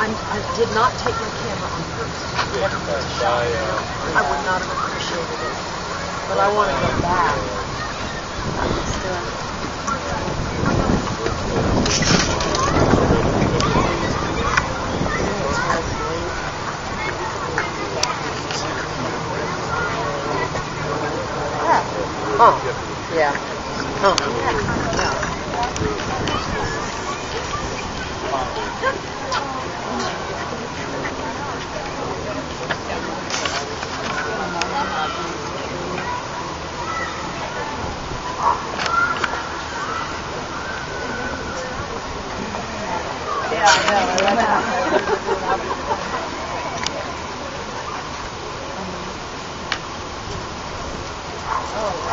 I I did not take my camera on purpose. Uh, I would not have appreciated it. But I want to go back. Oh, yeah. Oh, yeah. I know. I like Oh.